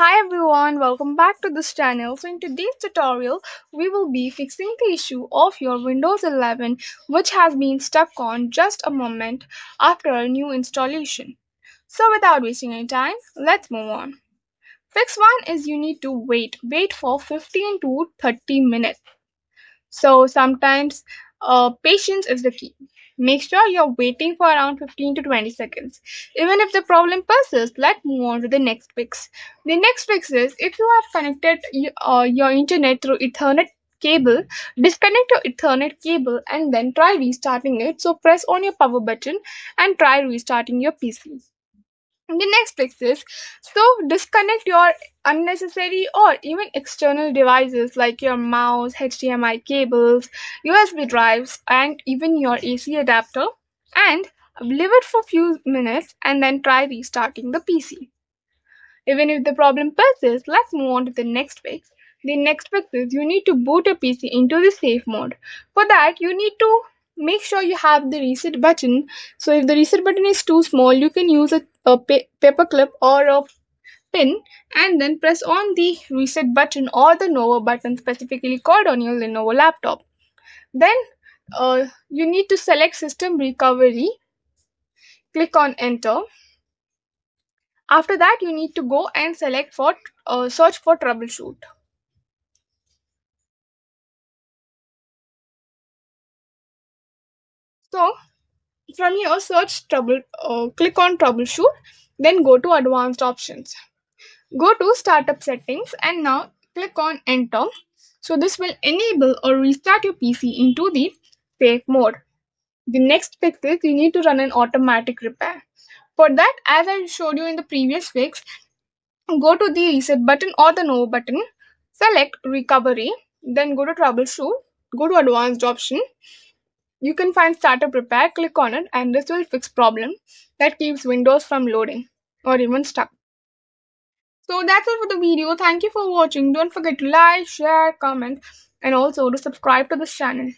Hi everyone, welcome back to this channel. So in today's tutorial, we will be fixing the issue of your Windows 11 which has been stuck on just a moment after a new installation. So without wasting any time, let's move on. Fix 1 is you need to wait. Wait for 15 to 30 minutes. So sometimes uh, patience is the key. Make sure you're waiting for around 15 to 20 seconds. Even if the problem persists, let's move on to the next fix. The next fix is if you have connected uh, your internet through Ethernet cable, disconnect your Ethernet cable and then try restarting it. So press on your power button and try restarting your PC the next fix is so disconnect your unnecessary or even external devices like your mouse hdmi cables usb drives and even your ac adapter and leave it for a few minutes and then try restarting the pc even if the problem persists let's move on to the next fix. The next fix is you need to boot a pc into the safe mode. For that you need to make sure you have the reset button so if the reset button is too small you can use a, a pa- paper clip or a pin and then press on the reset button or the Novo button specifically called on your Lenovo laptop. Then uh, you need to select system recovery, click on enter. After that you need to go and select for uh, search for troubleshoot. So from here search trouble uh, click on troubleshoot then go to advanced options. Go to startup settings and now click on enter. So this will enable or restart your pc into the safe mode. The next fix is you need to run an automatic repair. For that as i showed you in the previous fix go to the reset button or the no button select recovery then go to troubleshoot go to advanced option you can find startup repair, click on it, and this will fix problem that keeps Windows from loading or even stuck. So that's it for the video. Thank you for watching. Don't forget to like, share, comment, and also to subscribe to this channel.